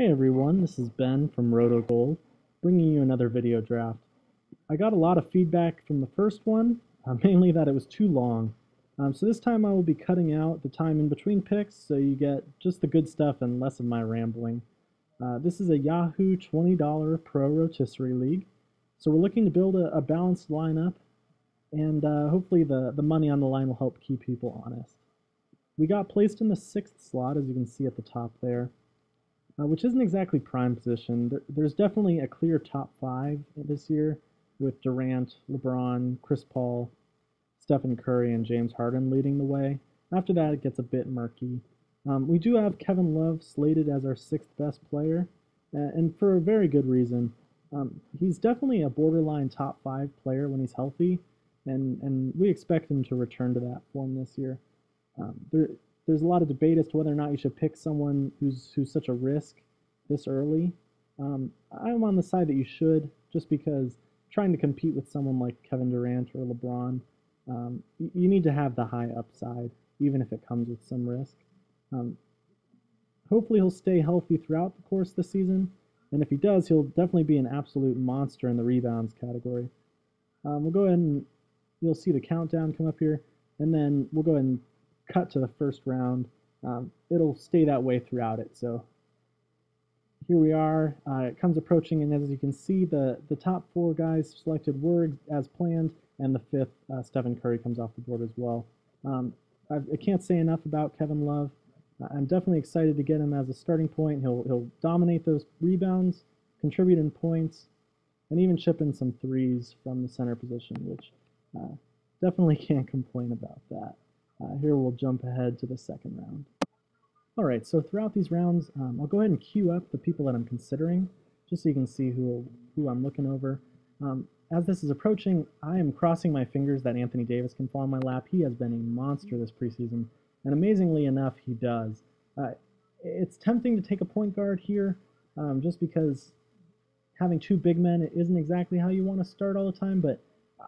Hey everyone, this is Ben from RotoGold, bringing you another video draft. I got a lot of feedback from the first one, uh, mainly that it was too long. Um, so this time I will be cutting out the time in between picks so you get just the good stuff and less of my rambling. Uh, this is a Yahoo $20 Pro Rotisserie League. So we're looking to build a, a balanced lineup and uh, hopefully the, the money on the line will help keep people honest. We got placed in the sixth slot as you can see at the top there uh, which isn't exactly prime position. There, there's definitely a clear top five this year with Durant, LeBron, Chris Paul, Stephen Curry, and James Harden leading the way. After that, it gets a bit murky. Um, we do have Kevin Love slated as our sixth best player, uh, and for a very good reason. Um, he's definitely a borderline top five player when he's healthy, and, and we expect him to return to that form this year. Um, there, there's a lot of debate as to whether or not you should pick someone who's who's such a risk this early. Um, I'm on the side that you should, just because trying to compete with someone like Kevin Durant or LeBron, um, you, need to have the high upside, even if it comes with some risk. Um, hopefully, he'll stay healthy throughout the course of the season, and if he does, he'll definitely be an absolute monster in the rebounds category. Um, we'll go ahead and you'll see the countdown come up here, and then we'll go ahead and cut to the first round. Um, it'll stay that way throughout it. So here we are. Uh, it comes approaching, and as you can see, the, the top four guys selected were as planned, and the fifth, uh, Stephen Curry, comes off the board as well. Um, I can't say enough about Kevin Love. I'm definitely excited to get him as a starting point. He'll, he'll dominate those rebounds, contribute in points, and even chip in some threes from the center position, which uh, definitely can't complain about that. Uh, here we'll jump ahead to the second round. All right, so throughout these rounds, um, I'll go ahead and queue up the people that I'm considering, just so you can see who, who I'm looking over. Um, as this is approaching, I am crossing my fingers that Anthony Davis can fall in my lap. He has been a monster this preseason, and amazingly enough, he does. Uh, it's tempting to take a point guard here, um, just because having two big men isn't exactly how you want to start all the time, but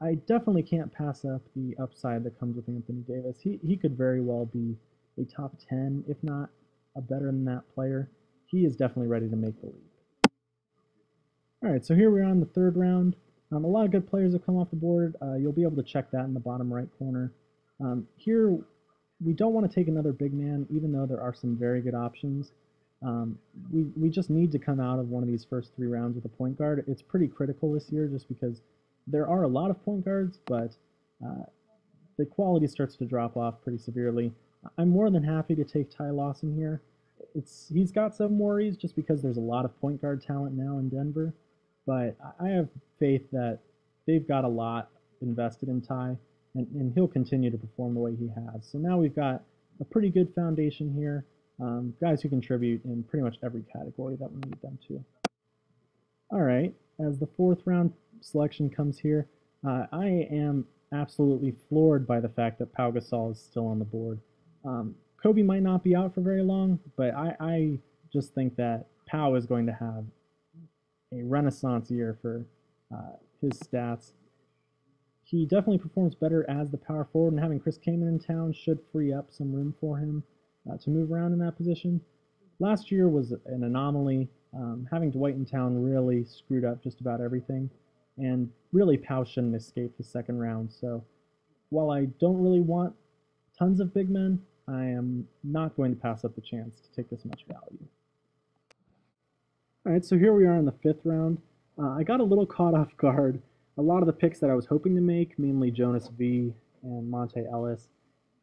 I definitely can't pass up the upside that comes with Anthony Davis. He, he could very well be a top 10, if not a better than that player. He is definitely ready to make the leap. All right, so here we are on the third round. Um, a lot of good players have come off the board. Uh, you'll be able to check that in the bottom right corner. Um, here, we don't want to take another big man, even though there are some very good options. Um, we, we just need to come out of one of these first three rounds with a point guard. It's pretty critical this year just because there are a lot of point guards, but uh, the quality starts to drop off pretty severely. I'm more than happy to take Ty Lawson here. It's he's got some worries just because there's a lot of point guard talent now in Denver, but I have faith that they've got a lot invested in Ty, and, and he'll continue to perform the way he has. So now we've got a pretty good foundation here. Um, guys who contribute in pretty much every category that we need them to. All right, as the fourth round selection comes here. Uh, I am absolutely floored by the fact that Pau Gasol is still on the board. Um, Kobe might not be out for very long, but I, I just think that Pau is going to have a renaissance year for uh, his stats. He definitely performs better as the power forward, and having Chris Kaman in town should free up some room for him uh, to move around in that position. Last year was an anomaly. Um, having Dwight in town really screwed up just about everything and really Pau shouldn't escape the second round. So while I don't really want tons of big men, I am not going to pass up the chance to take this much value. All right, so here we are in the fifth round. Uh, I got a little caught off guard. A lot of the picks that I was hoping to make, mainly Jonas V and Monta Ellis,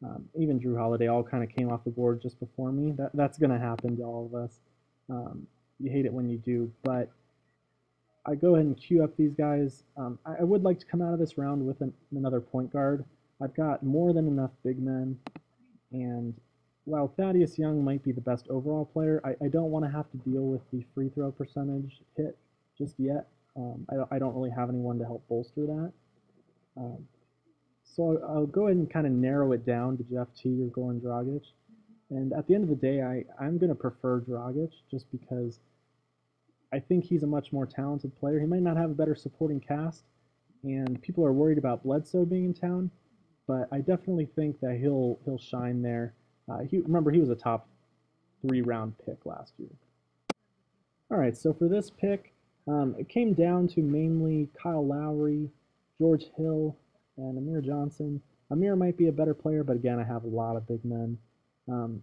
um, even Jrue Holiday, all kind of came off the board just before me. That, that's going to happen to all of us. Um, you hate it when you do, but I go ahead and queue up these guys. Um, I, I, would like to come out of this round with an, another point guard. I've got more than enough big men, and while Thaddeus Young might be the best overall player, I, I don't want to have to deal with the free throw percentage hit just yet. Um, I, I, don't really have anyone to help bolster that. Um, so I'll, I'll, go ahead and kind of narrow it down to Jeff Teague or Goran Dragic. And at the end of the day, I, I'm going to prefer Dragic just because I think he's a much more talented player. He might not have a better supporting cast, and people are worried about Bledsoe being in town, but I definitely think that he'll he'll shine there. Uh, he, remember, he was a top three round pick last year. All right, so for this pick, um, it came down to mainly Kyle Lowry, George Hill, and Amir Johnson. Amir might be a better player, but again, I have a lot of big men. Um,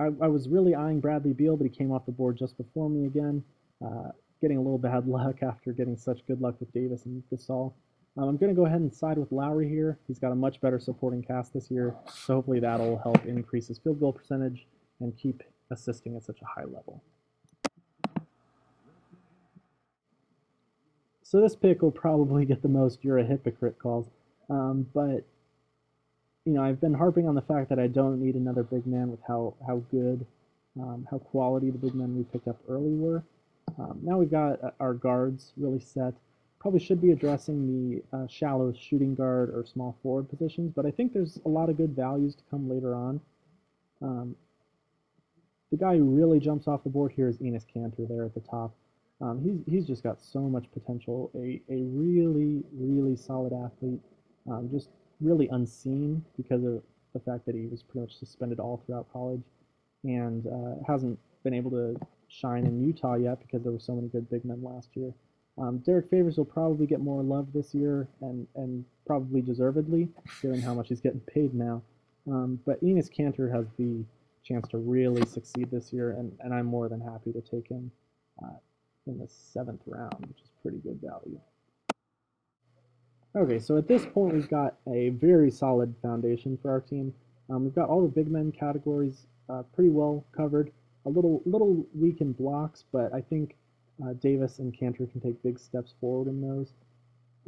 I, I, was really eyeing Bradley Beal, but he came off the board just before me again, uh, getting a little bad luck after getting such good luck with Davis and Gasol. Um, I'm going to go ahead and side with Lowry here. He's got a much better supporting cast this year, so hopefully that'll help increase his field goal percentage and keep assisting at such a high level. So this pick will probably get the most you're a hypocrite calls, um, but you know I've been harping on the fact that I don't need another big man with how how good, um, how quality the big men we picked up early were. Um, now we've got uh, our guards really set probably should be addressing the uh, shallow shooting guard or small forward positions, but I think there's a lot of good values to come later on. Um, the guy who really jumps off the board here is Enes Kanter there at the top. Um, he's, he's just got so much potential, a, a really, really solid athlete, um, just really unseen because of the fact that he was pretty much suspended all throughout college and uh, hasn't been able to shine in Utah yet because there were so many good big men last year. Um, Derrick Favors will probably get more love this year, and and probably deservedly, given how much he's getting paid now. Um, but Enes Kanter has the chance to really succeed this year, and, and I'm more than happy to take him uh, in the seventh round, which is pretty good value. Okay, so at this point we've got a very solid foundation for our team. Um, we've got all the big men categories uh, pretty well covered. A little little weak in blocks, but I think uh, Davis and Kanter can take big steps forward in those.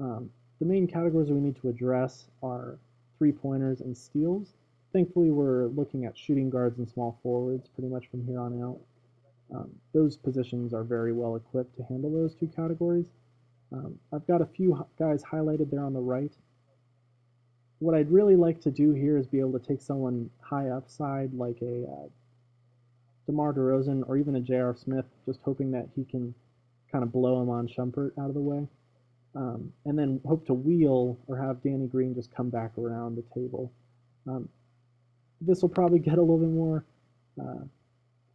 Um, the main categories we need to address are three-pointers and steals. Thankfully, we're looking at shooting guards and small forwards pretty much from here on out. Um, those positions are very well equipped to handle those two categories. Um, I've got a few guys highlighted there on the right. What I'd really like to do here is be able to take someone high upside like a uh, DeMar DeRozan or even a J.R. Smith, just hoping that he can kind of blow Iman Shumpert out of the way. Um, and then hope to wheel or have Danny Green just come back around the table. Um, this will probably get a little bit more uh,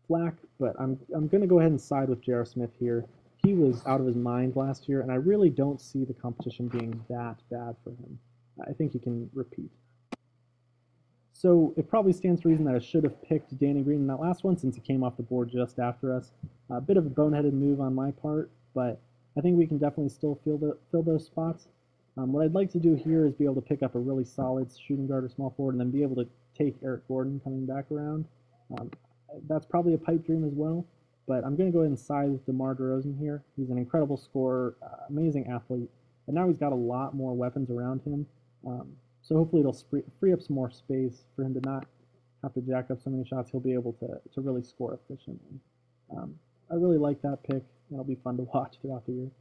flack, but I'm, I'm going to go ahead and side with J.R. Smith here. He was out of his mind last year, and I really don't see the competition being that bad for him. I think he can repeat. So it probably stands to reason that I should have picked Danny Green in that last one since he came off the board just after us. A bit of a boneheaded move on my part, but I think we can definitely still fill, the, fill those spots. Um, what I'd like to do here is be able to pick up a really solid shooting guard or small forward and then be able to take Eric Gordon coming back around. Um, that's probably a pipe dream as well, but I'm going to go ahead and side with DeMar DeRozan here. He's an incredible scorer, uh, amazing athlete, and now he's got a lot more weapons around him. Um, so hopefully it'll free up some more space for him to not have to jack up so many shots. He'll be able to, to really score efficiently. Um, I really like that pick. It'll be fun to watch throughout the year.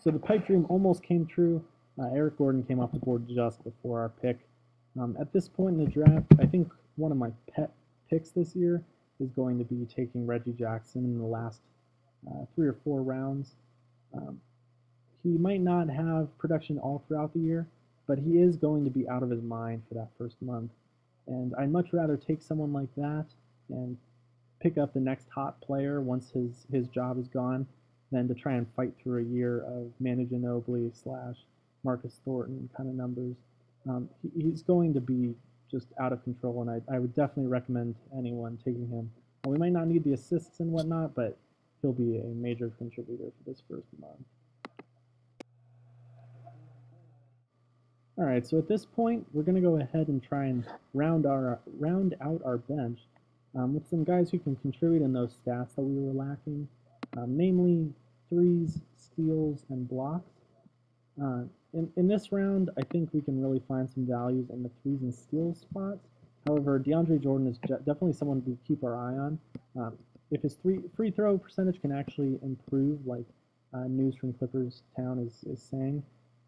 So the pipe dream almost came true. Uh, Eric Gordon came off the board just before our pick. Um, at this point in the draft, I think one of my pet picks this year is going to be taking Reggie Jackson in the last uh, three or four rounds. Um, he might not have production all throughout the year, but he is going to be out of his mind for that first month. And I'd much rather take someone like that and pick up the next hot player once his, his job is gone than to try and fight through a year of Manu Ginobili slash Marcus Thornton kind of numbers. Um, he, he's going to be just out of control, and I, I would definitely recommend anyone taking him. Well, we might not need the assists and whatnot, but he'll be a major contributor for this first month. All right, so at this point, we're going to go ahead and try and round our round out our bench um, with some guys who can contribute in those stats that we were lacking, um, namely threes, steals, and blocks. Uh, in, in this round, I think we can really find some values in the threes and steals spots. However, DeAndre Jordan is definitely someone we keep our eye on. Um, if his three, free throw percentage can actually improve, like uh, news from Clippers Town is, is saying,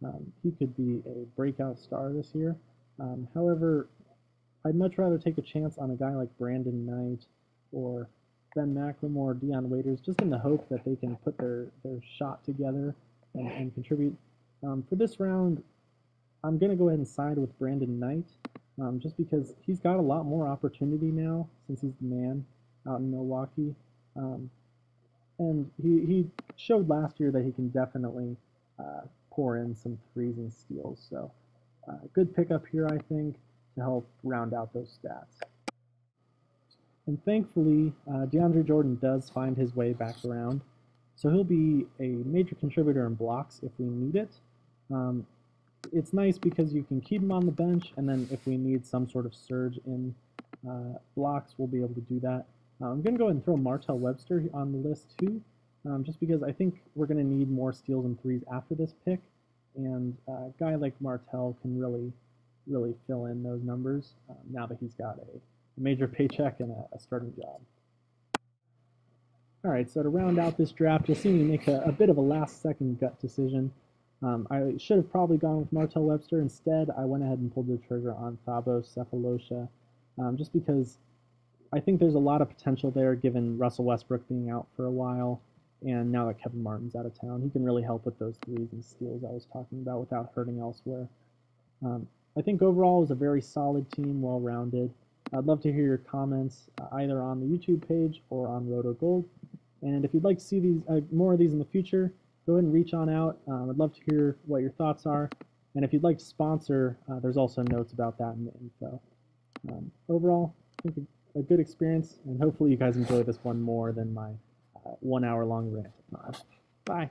um, he could be a breakout star this year. Um, however, I'd much rather take a chance on a guy like Brandon Knight or Ben McLemore, Dion Waiters, just in the hope that they can put their, their shot together and, and contribute. Um, for this round, I'm going to go ahead and side with Brandon Knight, um, just because he's got a lot more opportunity now since he's the man out in Milwaukee. Um, and he, he showed last year that he can definitely uh, pour in some threes and steals. So uh, good pickup here, I think, to help round out those stats. And thankfully, uh, DeAndre Jordan does find his way back around. So he'll be a major contributor in blocks if we need it. Um, it's nice because you can keep them on the bench, and then if we need some sort of surge in uh, blocks, we'll be able to do that. Uh, I'm going to go ahead and throw Martell Webster on the list too, um, just because I think we're going to need more steals and threes after this pick, and a guy like Martell can really, really fill in those numbers um, now that he's got a, a major paycheck and a, a, starting job. All right, so to round out this draft, you'll see me make a, a bit of a last-second gut decision. Um, I should have probably gone with Martell Webster. Instead, I went ahead and pulled the trigger on Thabo Sefolosha, um, just because I think there's a lot of potential there given Russell Westbrook being out for a while, and now that Kevin Martin's out of town, he can really help with those threes and steals I was talking about without hurting elsewhere. Um, I think overall it was a very solid team, well-rounded. I'd love to hear your comments uh, either on the YouTube page or on RotoGold. And if you'd like to see these uh, more of these in the future, go ahead and reach on out. Um, I'd love to hear what your thoughts are. And if you'd like to sponsor, uh, there's also notes about that in the info. Um, overall, I think a, a, good experience, and hopefully you guys enjoy this one more than my uh, one hour long rant. Bye.